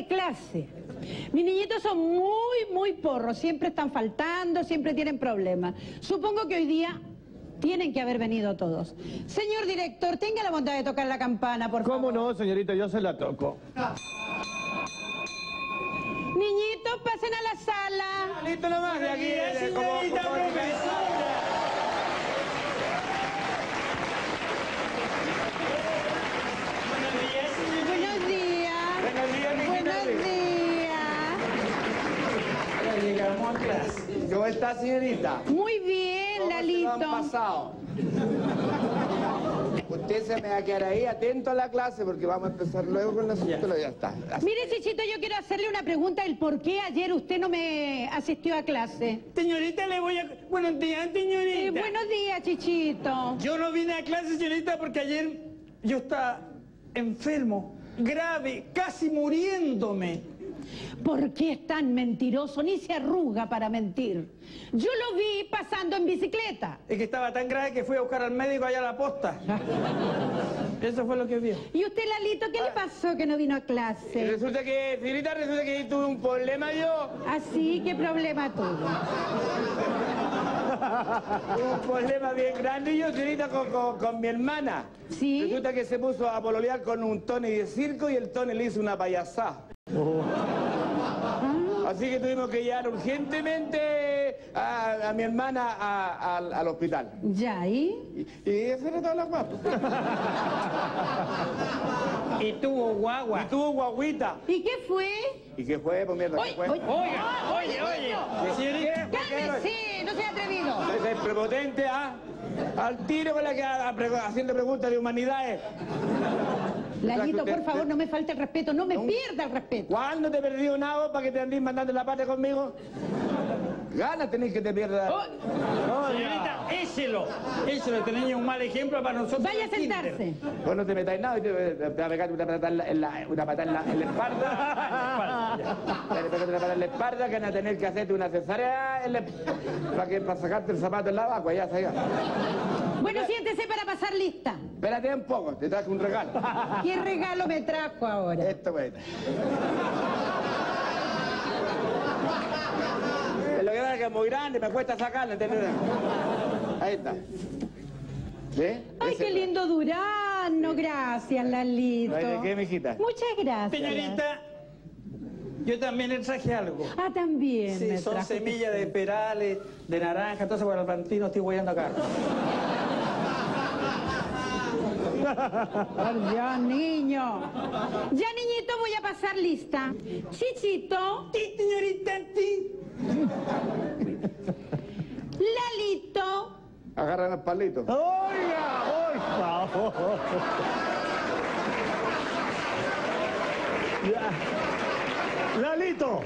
de clase. Mis niñitos son muy, muy porros, siempre están faltando, siempre tienen problemas. Supongo que hoy día tienen que haber venido todos. Señor director, tenga la bondad de tocar la campana, por favor. ¿Cómo no, señorita? Yo se la toco. Niñitos, pasen a la sala. Listo nomás de aquí. como- como- Buenos días. Buenos días, mijita. Buenos días. Llegamos a clase. ¿Cómo está, señorita? Muy bien, ¿Cómo se lo han Lalito. pasado? Usted se me va a quedar ahí atento a la clase porque vamos a empezar luego con la asunto. Ya está. Mire, Chichito, yo quiero hacerle una pregunta. ¿El por qué ayer usted no me asistió a clase? Señorita, le voy a... Buenos días, señorita. Eh, buenos días, Chichito. Yo no vine a clase, señorita, porque ayer yo estaba enfermo, grave, casi muriéndome. ¿Por qué es tan mentiroso? Ni se arruga para mentir. Yo lo vi pasando en bicicleta. Es que estaba tan grave que fui a buscar al médico allá a la posta. Eso fue lo que vio. ¿Y usted, Lalito, qué le pasó que no vino a clase? Resulta que, señorita, resulta que tuve un problema yo. Así, ¿qué problema tuvo? Tuve un problema bien grande yo, señorita, con, con- con mi hermana. ¿Sí? Resulta que se puso a pololear con un Tony de circo y el Tony le hizo una payasada. Así que tuvimos que llevar urgentemente a, a mi hermana a- al- al hospital. ¿Ya, y? Y, y eso era toda la guapa. Y tuvo guagua. Y tuvo guaguita. ¿Y qué fue? ¿Y qué fue? Pues mierda, ¿qué Oye, fue? oye. Oye, oye. Señorita, ¡Cálmese! ¡No sea atrevido! Ese es prepotente, ¿ah? Al tiro con la que haciendo preguntas de humanidades. Lalito, por favor, no me falte el respeto. No me pierda el respeto. ¿Cuándo te he perdido una voz para que te andís mandando la pata conmigo? Ganas tenés que te pierdas. señorita, échelo. Échelo, este niño es un mal ejemplo para nosotros. Vaya a sentarse. Vos no te metáis nada y te, te a pegar una patada la, la, en la espalda. Patada en la espalda que van a tener que hacerte una cesárea en la- para, que, para sacarte el zapato en la vacua, ya sabía. Bueno, siéntese para pasar lista. Espérate un poco, te traje un regalo. ¿Qué regalo me trajo ahora? Esto, güey. Es lo que pasa es que es muy grande, me cuesta sacarlo, ¿entendés? Ahí está. ¿Sí? Ay, Ese- qué lindo Durano. Gracias, Lalito. ¿de qué, mijita? Muchas gracias. Señorita, yo también le traje algo. Ah, también Sí, me son semillas de perales, de naranja, entonces por el plantino estoy guayando acá. Por Dios, niño. Ya, niñito, voy a pasar lista. Chichito, Sí, señorita, sí. Lalito, Agarran los palitos. Oiga, por favor. Ya. Lalito.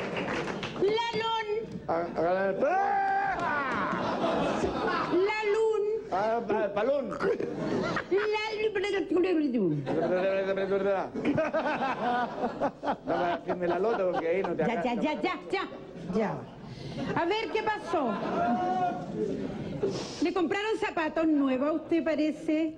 Lalón, A- Agarran el Lalún, Ah, pa- palón. Me firme la lota porque ahí no te Ya, ya, ya, ya, ya. Ya. A ver, ¿qué pasó? ¿Le compraron zapatos nuevos a usted, parece?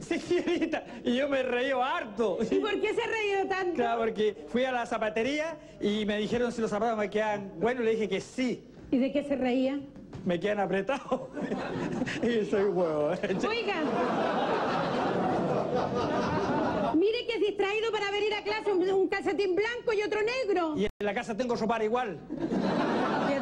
Sí, señorita, y yo me reí harto. ¿Y por qué se ha reído tanto? Claro, porque fui a la zapatería y me dijeron si los zapatos me quedan buenos, le dije que sí, ¿Y de qué se reía? me quedan apretados. y soy huevo. Oiga. Mire que es distraído para venir a clase un, un calcetín blanco y otro negro. Y en la casa tengo ropa igual.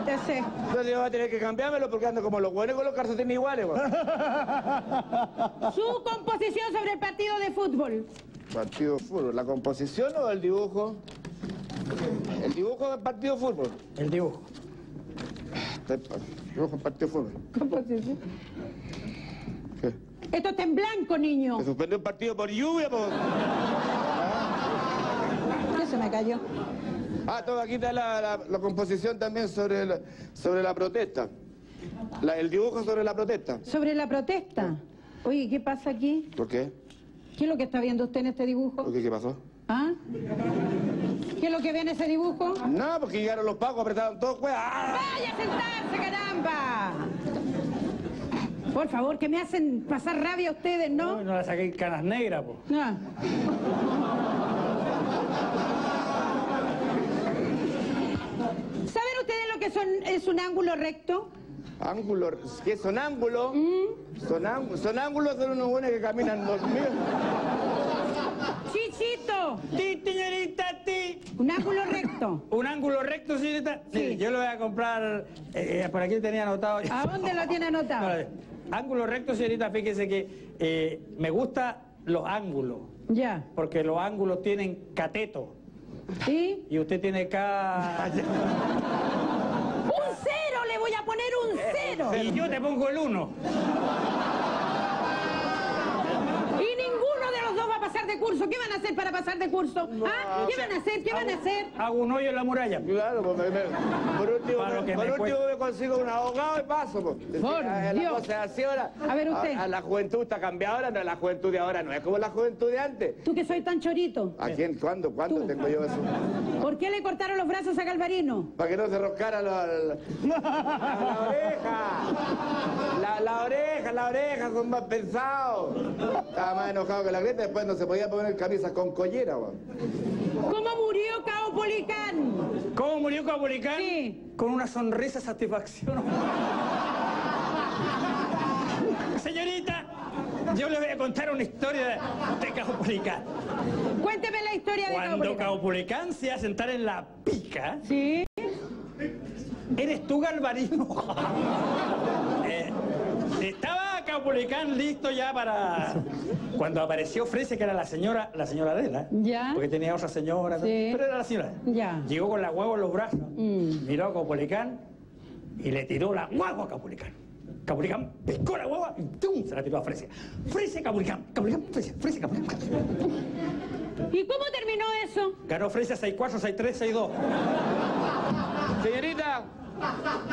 Siéntese. Entonces yo voy a tener que cambiármelo porque ando como los buenos con los calcetines iguales. Su composición sobre el partido de fútbol. Partido de fútbol. ¿La composición o el dibujo? El dibujo del partido de fútbol. El dibujo. El dibujo del partido de fútbol. Composición. ¿Qué? Esto está en blanco, niño. Se suspendió el partido por lluvia, por... ¿Qué se me cayó? Ah, todo aquí está la, la- la composición también sobre la, sobre la protesta. La- el dibujo sobre la protesta. Sobre la protesta. Oye, ¿qué pasa aquí? ¿Por qué? ¿Qué es lo que está viendo usted en este dibujo? ¿Por qué? ¿Qué pasó? ¿Ah? ¿Qué es lo que ve en ese dibujo? No, porque llegaron los pagos, apretaron todo, pues. ¡ah! ¡Vaya a sentarse, caramba! Por favor, que me hacen pasar rabia ustedes, No, ¿no? no la saqué en canas negras, po. Ah. Que son, es un ángulo recto? Ángulo, ¿qué son ángulos? Son, ángulos, son ángulos son unos buenos que caminan dormidos. Chichito, Ti, señorita, ti. un ángulo recto. ¿Un ángulo recto, señorita? Sí. yo lo voy a comprar. eh, por aquí tenía anotado. ¿A dónde lo tiene anotado? Ángulo recto, señorita, fíjese que eh, me gustan los ángulos. Ya. Porque los ángulos tienen cateto. ¿Y? Y usted tiene acá. ¡Un cero! Le voy a poner un cero. Y yo te pongo el uno. Pasar de curso. ¿Qué van a hacer para pasar de curso? ¿Ah? ¿Qué van a hacer? ¿Qué van a hacer? Hago un hoyo en la muralla. Claro, pues, me- me- por último, Para me, por me último me consigo un abogado y paso. Pues. Por la Dios. cosa es así ahora. A ver, usted. A, a la juventud está cambiada ahora, no, la juventud de ahora no es como la juventud de antes. Tú que soy tan chorito. ¿A quién? ¿Cuándo? ¿Cuándo Tú. tengo yo eso? ¿Por qué le cortaron los brazos a Galvarino? Para que no se roscara la, la, la oreja. La, la oreja, la oreja, son más pensados. Estaba más enojado que la grieta, después no se podía poner camisas con collera. weón. ¿Cómo murió Cao Policán? ¿Cómo murió Capolicán? Sí. Con una sonrisa de satisfacción. Señorita, yo le voy a contar una historia de, Caupolicán. Cuénteme la historia de Cao Cuando Policán. Caupolicán se va a sentar en la pica, Sí. eres tú, Galvarino. Eh, estaba Caupolicán listo ya para... Cuando apareció Frese, que era la señora, la señora Adela, Ya. porque tenía otra señora, Sí. pero era la señora. Ya. Llegó con la guagua en los brazos, Mm. miró a Caupolicán y le tiró la guagua a Caupolicán. Caupolicán pescó la guagua y ¡tum! se la tiró a Frese. Frese, Caupolicán, Caupolicán, Frese, Frese, Caupolicán. ¿Y cómo terminó eso? Ganó Frese 6-4, 6-3, 6-2. Señorita,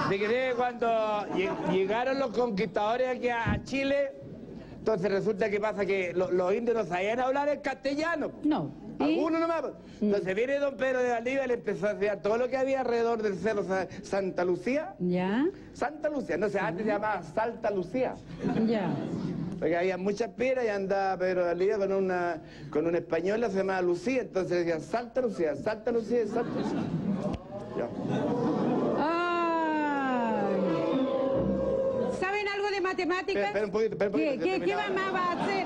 de que cuando lle- llegaron los conquistadores aquí a Chile, entonces resulta que pasa que lo- los indios no sabían hablar el castellano. No. ¿Y? Algunos nomás. po. Entonces viene don Pedro de Valdivia y le empezó a enseñar todo lo que había alrededor del cerro Sa- Santa Lucía. Ya. Santa Lucía, no sé, antes se llamaba Salta Lucía. Ya. Porque había muchas piedras y andaba Pedro de Valdivia con una, con una española se llamaba Lucía, entonces decía Salta Lucía, Salta Lucía, Salta Lucía. Ya. Matemáticas? Espera, espera un poquito, espera un ¿Qué, poquito, qué, más va a hacer?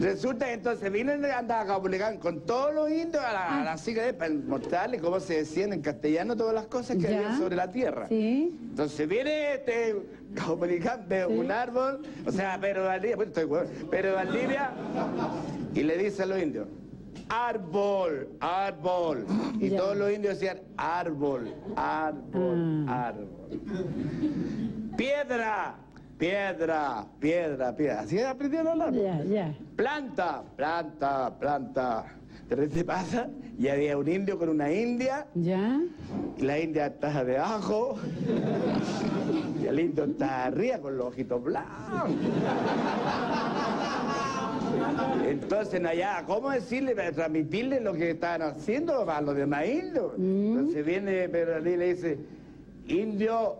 Resulta que entonces vino y andaba Caupolicán con todos los indios a la, a la sigla de- para mostrarle cómo se decían en castellano todas las cosas que había sobre la tierra. Sí. Entonces viene este Caupolicán de un árbol, o sea, Pedro de Valdivia, pues estoy de Valdivia, y le dice a los indios, árbol, árbol. Y Ya. todos los indios decían, árbol, árbol, Ah. árbol. Piedra, piedra, piedra, piedra. Así aprendieron a hablar. Ya, ya. Planta, planta, planta. De repente pasa y había un indio con una india Ya. y la india está de abajo y el indio está arriba con los ojitos blancos. Entonces, hallaba cómo decirle, para transmitirle lo que estaban haciendo a los demás indios. Entonces viene Pedro Ali y le dice, indio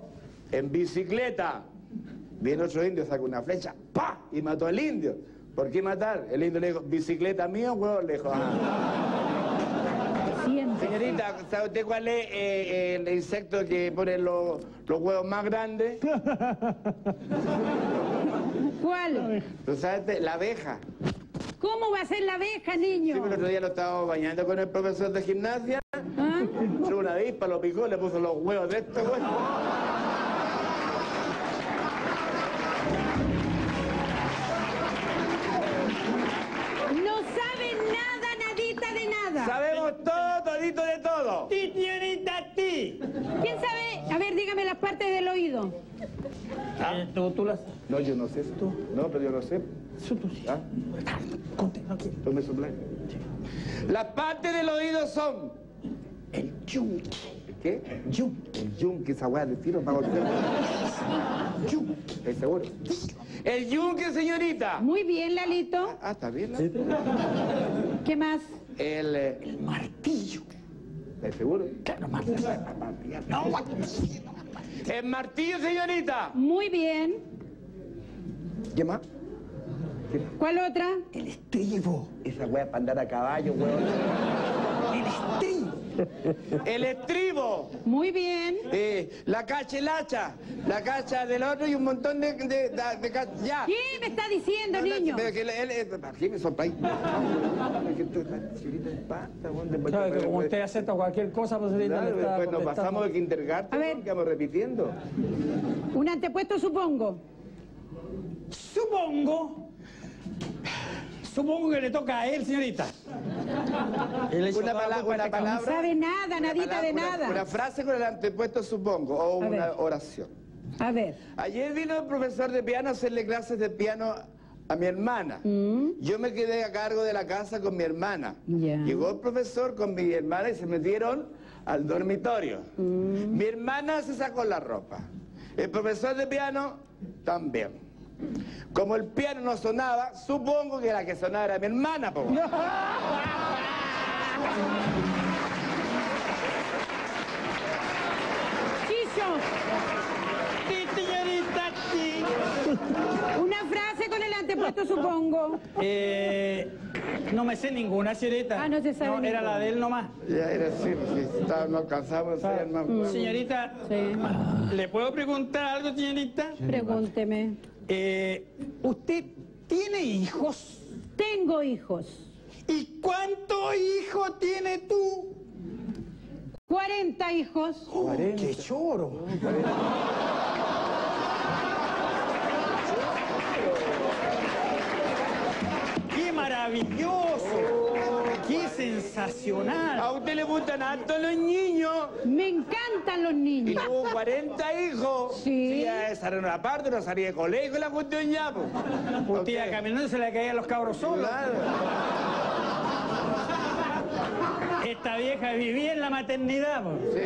en bicicleta. Viene otro indio, saca una flecha, ¡pa! Y mató al indio. ¿Por qué matar? El indio le dijo, bicicleta mía, huevón, le dijo, "Ah". Señorita, ¿sabe usted cuál es eh, el insecto que pone los, los huevos más grandes? ¿Cuál? ¿Tú sabes? La abeja. ¿Cómo va a ser la abeja, Sí, niño? pero el otro día lo estaba bañando con el profesor de gimnasia. ¿Ah? Entró una avispa, lo picó, le puso los huevos de este güey. Todito de todo. Ti, señorita, ti. ¿Quién sabe? A ver, dígame las partes del oído. Eh, ¿Tú, tú las... No, yo no sé. ¿Tú? No, pero yo no sé. Tú, tú sí. ¿Ah? Conte, no quiero. Tú me soplas. Las partes del oído son... El yunque. ¿Qué? Yunque. El yunque, esa weá de tiro para golpear. Yunque. ¿Estás seguro? El yunque, señorita. Muy bien, Lalito. Ah, está bien. ¿no? ¿Qué más? El... eh, El martillo. ¿Estás seguro? Claro, martillo. No, El martillo, señorita. Muy bien. ¿Qué más? ¿Cuál otra? el estribo. Esa weá para andar a caballo, weón. El estribo. El estribo, Muy bien. eh, la cacha y la hacha, la cacha del otro y un montón de... de, de- de ya. ¿Qué me está diciendo, No, no, niño? pero que él, él- él- ¿para qué me sopláis? Es que como usted acepta cualquier cosa, pues Claro, después nos pasamos de kindergarten, A ver. ¿no? quedamos repitiendo. Un antepuesto, supongo. Supongo. Supongo que le toca a él, señorita. Él Una, pala- una cabrón. No palabra. sabe nada, nadita palabra- de nada. Una frase con el antepuesto, supongo, o A una ver. oración. A ver. Ayer vino el profesor de piano a hacerle clases de piano a mi hermana. Yo me quedé a cargo de la casa con mi hermana. Llegó el profesor con mi hermana y se metieron al dormitorio. Mi hermana se sacó la ropa. El profesor de piano también. Como el piano no sonaba, supongo que la que sonaba era mi hermana. po. Chicho, Sí, señorita, sí. una frase con el antepuesto, supongo. Eh, no me sé ninguna, señorita. Ah, no se sabe era ninguna. la de él nomás. Ya era así, estaba- no alcanzamos a ser más. Señorita, Sí. ¿le puedo preguntar algo, señorita? Pregúnteme. Eh, ¿Usted tiene hijos? Tengo hijos. ¿Y cuántos hijos tiene tú? 40 hijos. ¡Qué choro! ¡Qué maravilloso! ¡Qué sensacional! A usted le gustan harto los niños. Me encantan los Y niños. tuvo 40 hijos. Sí. ya una parte, no salía de colegio la cuestión ya, pues. Usted iba caminando y se le caían los cabros solos. Claro. Esta vieja vivía en la maternidad. po. Sí,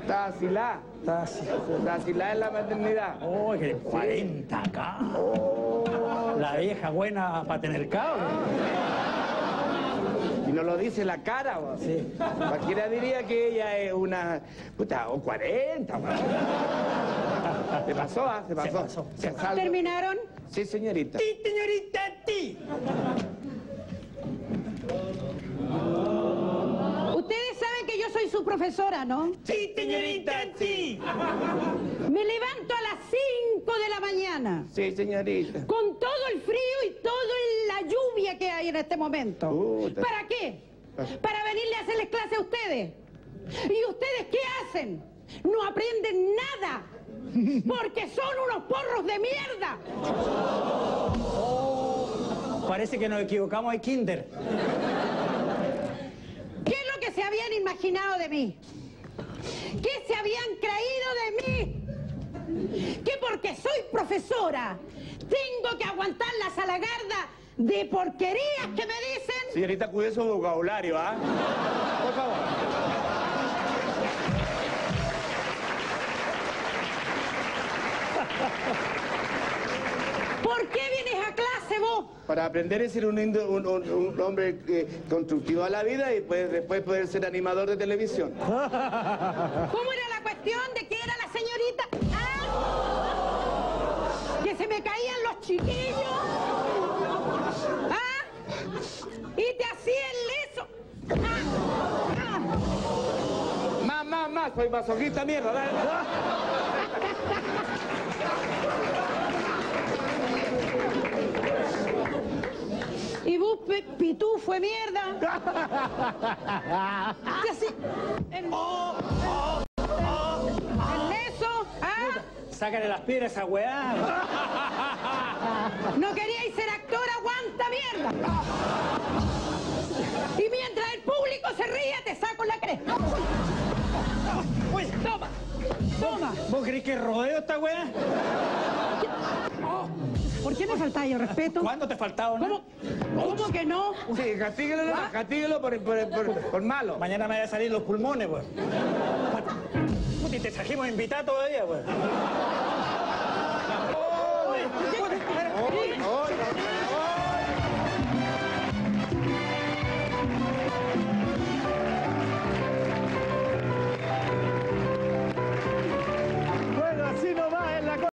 está asilada. Está así. Está asilada en la maternidad. Oh, que 40 acá. La vieja buena para tener cabros. No lo dice la cara, bo. Sí. Cualquiera diría que ella es una. Puta, o 40, bo. Se pasó, ¿ah? Se pasó. pasó, Se es algo- ¿Terminaron? Sí, señorita. ¡Ti, señorita, ti! Ustedes saben su profesora, ¿no? ¡Sí, señorita, sí! Me levanto a las 5 de la mañana. Sí, señorita. Con todo el frío y toda la lluvia que hay en este momento. Puta. ¿Para qué? Para venirle a hacerles clase a ustedes. ¿Y ustedes qué hacen? No aprenden nada. Porque son unos porros de mierda. Parece que nos equivocamos de kinder. ¿Qué es lo que se habían imaginado de mí? ¿Qué se habían creído de mí? Que porque soy profesora tengo que aguantar la salagarda de porquerías que me dicen. Señorita, cuide su vocabulario, ¿ah? Por favor. Para aprender a ser un, indo- un- un- un hombre eh, constructivo a la vida y pues, después poder ser animador de televisión. ¿Cómo era la cuestión de que era la señorita? ¿Ah? Que se me caían los chiquillos. ¿Ah? Y te hacía el leso. Ah, ah. Más, más, más, soy masoquista, mierda. dale. Y pitufo de mierda. Y así. El, el leso. ¿Ah? Sácale las piedras a weá. No queríais ser actor, aguanta mierda. Y mientras el público se ría, te saco la cresta. Uy, Toma, toma. ¿Vos creés que rodeo esta weá? ¿Por qué me faltáis el respeto? ¿Cuándo te faltaba? ¿Cómo, ¿Cómo que no? Sí, castíguelo, nomás, castíguelo por, por, por, por malo. Mañana me van a salir los pulmones, pues. Y te trajimos invitado todavía, pues.